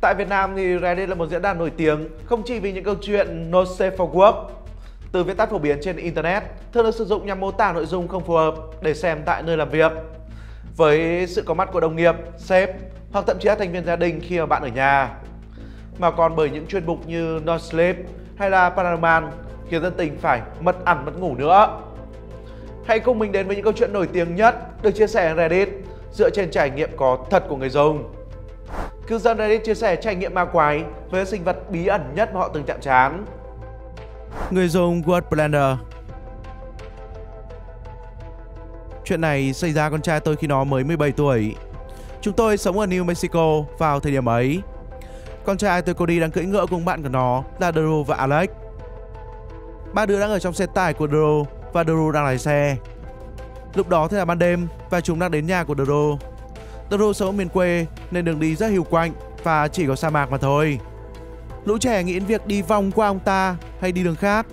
Tại Việt Nam thì Reddit là một diễn đàn nổi tiếng không chỉ vì những câu chuyện no safe for work từ viết tắt phổ biến trên Internet thường được sử dụng nhằm mô tả nội dung không phù hợp để xem tại nơi làm việc. Với sự có mặt của đồng nghiệp, sếp hoặc thậm chí là thành viên gia đình khi mà bạn ở nhà. Mà còn bởi những chuyên mục như No Sleep hay là Paranormal khiến dân tình phải mất ăn mất ngủ nữa. Hãy cùng mình đến với những câu chuyện nổi tiếng nhất được chia sẻ ở Reddit dựa trên trải nghiệm có thật của người dùng. Cư dân Reddit chia sẻ trải nghiệm ma quái với sinh vật bí ẩn nhất mà họ từng chạm trán. Người dùng Word Blender Chuyện này xảy ra con trai tôi khi nó mới 17 tuổi. Chúng tôi sống ở New Mexico vào thời điểm ấy. Con trai tôi Cody đang cưỡi ngựa cùng bạn của nó là Drew và Alex. Ba đứa đang ở trong xe tải của Drew và Drew đang lái xe. Lúc đó thế là ban đêm và chúng đang đến nhà của Drew. Toro sống ở miền quê nên đường đi rất hiu quạnh và chỉ có sa mạc mà thôi. Lũ trẻ nghĩ đến việc đi vòng qua ông ta hay đi đường khác.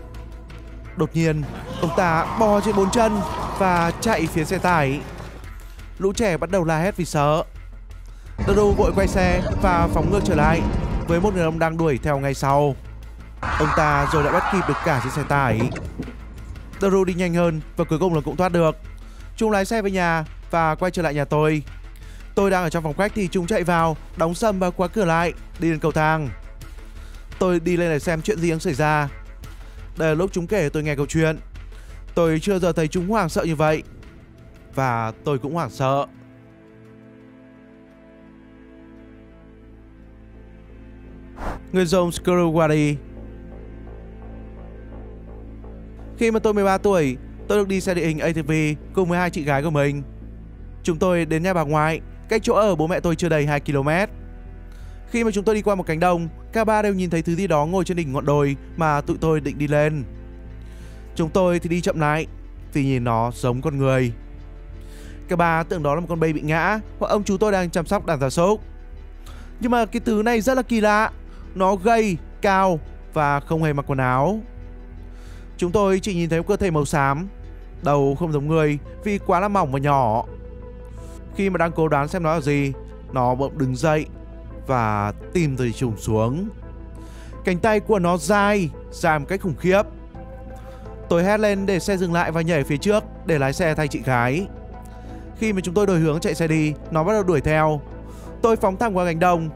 Đột nhiên, ông ta bò trên bốn chân và chạy phía xe tải. Lũ trẻ bắt đầu la hét vì sợ. Toro vội quay xe và phóng ngược trở lại với một người ông đang đuổi theo ngay sau. Ông ta rồi đã bắt kịp được cả chiếc xe tải. Toro đi nhanh hơn và cuối cùng là cũng thoát được. Chúng lái xe về nhà và quay trở lại nhà tôi. Tôi đang ở trong phòng khách thì chúng chạy vào, đóng sầm và khóa cửa lại, đi lên cầu thang. Tôi đi lên để xem chuyện gì đang xảy ra. Đây là lúc chúng kể tôi nghe câu chuyện. Tôi chưa giờ thấy chúng hoảng sợ như vậy. Và tôi cũng hoảng sợ. Người dùng Screwwadi Khi mà tôi 13 tuổi, tôi được đi xe địa hình ATV cùng với hai chị gái của mình. Chúng tôi đến nhà bà ngoại, cách chỗ ở bố mẹ tôi chưa đầy 2 km. Khi mà chúng tôi đi qua một cánh đồng, cả ba đều nhìn thấy thứ gì đó ngồi trên đỉnh ngọn đồi mà tụi tôi định đi lên. Chúng tôi thì đi chậm lại vì nhìn nó giống con người. Cả ba tưởng đó là một con bê bị ngã hoặc ông chú tôi đang chăm sóc đàn gia súc. Nhưng mà cái thứ này rất là kỳ lạ. Nó gầy, cao và không hề mặc quần áo. Chúng tôi chỉ nhìn thấy một cơ thể màu xám, đầu không giống người vì quá là mỏng và nhỏ. Khi mà đang cố đoán xem nó là gì, nó bỗng đứng dậy và tìm thấy trùng xuống. Cánh tay của nó dài, dài một cách khủng khiếp. Tôi hét lên để xe dừng lại và nhảy phía trước để lái xe thay chị gái. Khi mà chúng tôi đổi hướng chạy xe đi, nó bắt đầu đuổi theo. Tôi phóng thẳng qua cánh đồng.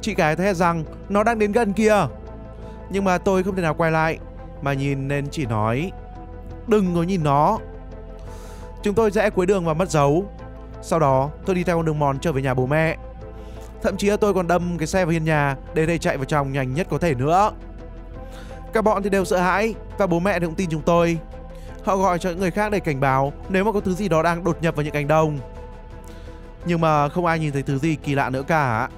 Chị gái thấy rằng nó đang đến gần kia. Nhưng mà tôi không thể nào quay lại mà nhìn nên chỉ nói Đừng có nhìn nó Chúng tôi rẽ cuối đường và mất dấu sau đó, tôi đi theo con đường mòn trở về nhà bố mẹ. Thậm chí là tôi còn đâm cái xe vào hiên nhà Để để chạy vào trong nhanh nhất có thể nữa. Các bọn thì đều sợ hãi Và bố mẹ thì cũng tin chúng tôi. Họ gọi cho những người khác để cảnh báo Nếu mà có thứ gì đó đang đột nhập vào những cánh đồng. Nhưng mà không ai nhìn thấy thứ gì kỳ lạ nữa cả.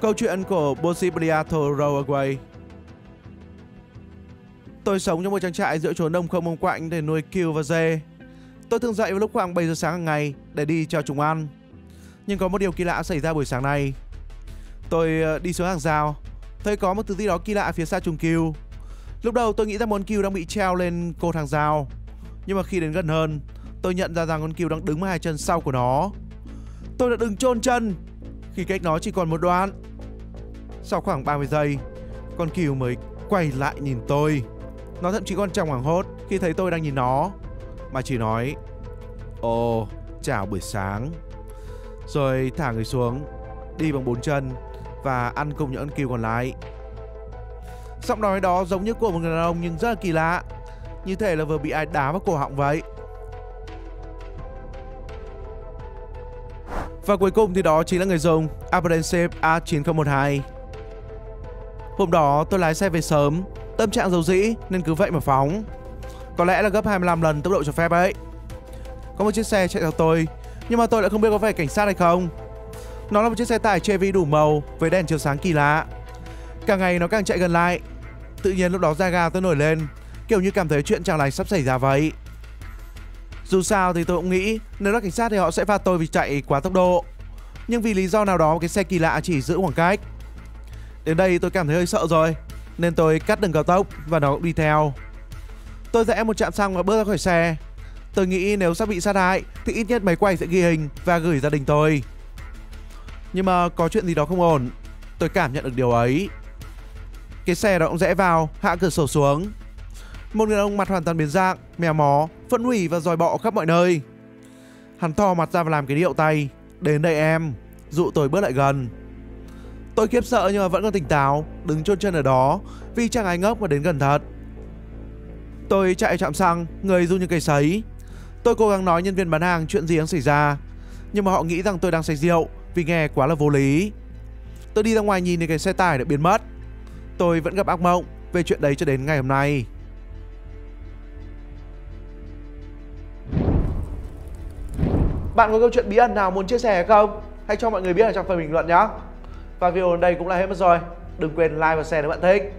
Câu chuyện của Bosibriato Rowaway Tôi sống trong một trang trại giữa chốn đông không mông quạnh để nuôi cừu và dê. Tôi thường dậy vào lúc khoảng 7 giờ sáng hàng ngày để đi cho chúng ăn. Nhưng có một điều kỳ lạ xảy ra buổi sáng nay. Tôi ờ, đi xuống hàng rào, thấy có một thứ gì đó kỳ lạ phía xa chuồng cừu. Lúc đầu tôi nghĩ rằng con cừu đang bị treo lên cột hàng rào. Nhưng mà khi đến gần hơn, tôi nhận ra rằng con cừu đang đứng với hai chân sau của nó. Tôi đã đứng chôn chân khi cách nó chỉ còn một đoạn. Sau khoảng 30 giây, con cừu mới quay lại nhìn tôi. Nó thậm chí còn chẳng hoảng hốt khi thấy tôi đang nhìn nó, mà chỉ nói Ồ, chào buổi sáng. Rồi thả người xuống, đi bằng bốn chân và ăn cùng những ân kiều còn lại. Giọng nói đó giống như của một người đàn ông nhưng rất là kỳ lạ, như thể là vừa bị ai đá vào cổ họng vậy. Và cuối cùng thì đó chính là người dùng Apprehensive A9012 Hôm đó tôi lái xe về sớm Tâm trạng dầu dĩ, nên cứ vậy mà phóng. Có lẽ là gấp 25 lần tốc độ cho phép ấy. Có một chiếc xe chạy theo tôi, Nhưng mà tôi lại không biết có phải cảnh sát hay không. Nó là một chiếc xe tải Chevy đủ màu, Với đèn chiếu sáng kỳ lạ. Càng ngày nó càng chạy gần lại. Tự nhiên lúc đó ra ga tôi nổi lên, Kiểu như cảm thấy chuyện chẳng lành sắp xảy ra vậy. Dù sao thì tôi cũng nghĩ Nếu là cảnh sát thì họ sẽ phạt tôi vì chạy quá tốc độ. Nhưng vì lý do nào đó cái xe kỳ lạ chỉ giữ khoảng cách. Đến đây tôi cảm thấy hơi sợ rồi. Nên tôi cắt đường cao tốc và nó cũng đi theo Tôi rẽ một trạm xăng và bước ra khỏi xe Tôi nghĩ nếu sắp bị sát hại thì ít nhất máy quay sẽ ghi hình và gửi gia đình tôi. Nhưng mà có chuyện gì đó không ổn. Tôi cảm nhận được điều ấy. Cái xe đó cũng rẽ vào, hạ cửa sổ xuống. Một người đàn ông mặt hoàn toàn biến dạng, mèo mó, phân hủy và dòi bọ khắp mọi nơi. Hắn thò mặt ra và làm cái điệu tay. Đến đây em, dụ tôi bước lại gần. Tôi khiếp sợ nhưng mà vẫn còn tỉnh táo, đứng chôn chân ở đó vì chẳng ai ngốc mà đến gần thật. Tôi chạy chạm xăng, người run như cây sấy. Tôi cố gắng nói nhân viên bán hàng chuyện gì đang xảy ra, nhưng mà họ nghĩ rằng tôi đang say rượu vì nghe quá là vô lý. Tôi đi ra ngoài nhìn thấy cái xe tải đã biến mất. Tôi vẫn gặp ác mộng về chuyện đấy cho đến ngày hôm nay. Bạn có câu chuyện bí ẩn nào muốn chia sẻ không? Hãy cho mọi người biết ở trong phần bình luận nhé. Và video đến đây cũng là hết mất rồi. Đừng quên like và share nếu bạn thích.